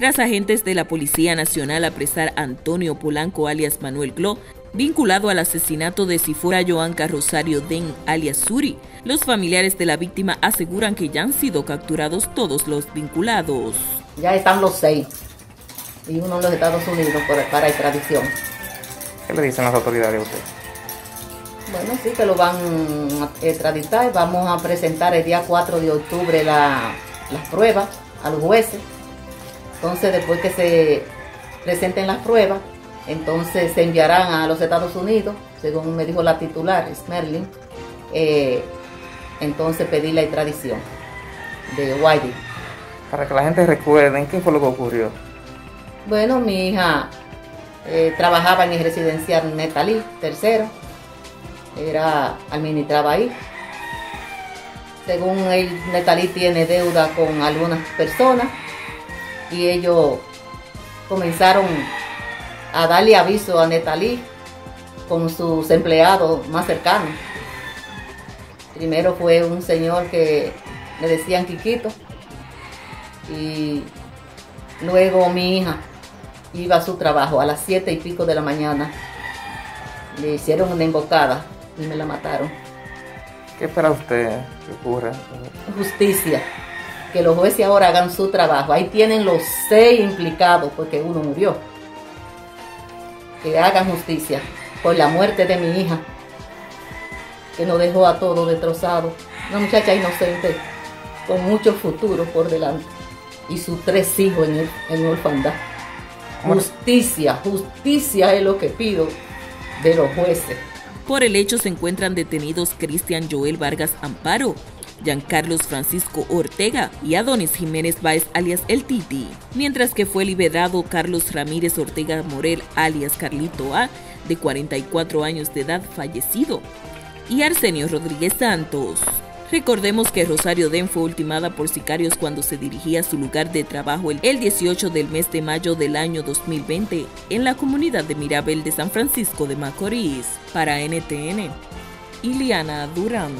tras agentes de la Policía Nacional apresar a Antonio Polanco alias Manuel Glo, vinculado al asesinato de Sifora Joanca Rosario Den alias Suri. Los familiares de la víctima aseguran que ya han sido capturados todos los vinculados. Ya están los seis y uno en los Estados Unidos para extradición. ¿Qué le dicen las autoridades a usted? Bueno, sí que lo van a extraditar. Vamos a presentar el día 4 de octubre las pruebas a los jueces. Entonces, después que se presenten las pruebas, entonces se enviarán a los Estados Unidos, según me dijo la titular, Smerling, eh, entonces pedir la extradición de Whitey. Para que la gente recuerde, ¿qué fue lo que ocurrió? Bueno, mi hija eh, trabajaba en el residencial Netalí, tercero, era administraba ahí. Según el Netalí tiene deuda con algunas personas, y ellos comenzaron a darle aviso a Netalí con sus empleados más cercanos. Primero fue un señor que le decían Quiquito y luego mi hija iba a su trabajo a las siete y pico de la mañana. Le hicieron una embocada y me la mataron. ¿Qué espera usted que ocurra? Justicia que los jueces ahora hagan su trabajo. Ahí tienen los seis implicados porque uno murió. Que hagan justicia por la muerte de mi hija, que nos dejó a todos destrozados. Una muchacha inocente, con mucho futuro por delante. Y sus tres hijos en, el, en orfandad. Justicia, justicia es lo que pido de los jueces. Por el hecho se encuentran detenidos Cristian Joel Vargas Amparo, Giancarlos Francisco Ortega y Adonis Jiménez Báez alias El Titi, mientras que fue liberado Carlos Ramírez Ortega Morel alias Carlito A, de 44 años de edad fallecido, y Arsenio Rodríguez Santos. Recordemos que Rosario Den fue ultimada por sicarios cuando se dirigía a su lugar de trabajo el 18 del mes de mayo del año 2020 en la comunidad de Mirabel de San Francisco de Macorís. Para NTN, Iliana Durán.